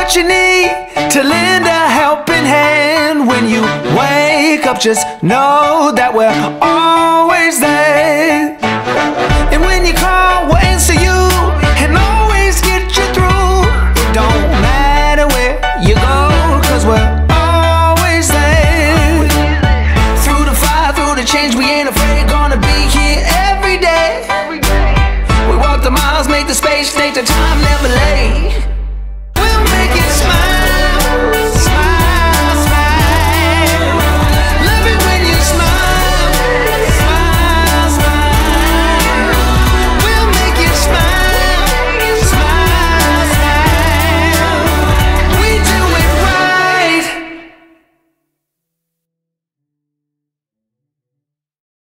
What you need to lend a helping hand when you wake up. Just know that we're always there. And when you call, we'll answer you and always get you through. It don't matter where you go, cause we're always there. Through the fire, through the change, we ain't afraid. Gonna be here every day. We walk the miles, make the space, take the time, never late.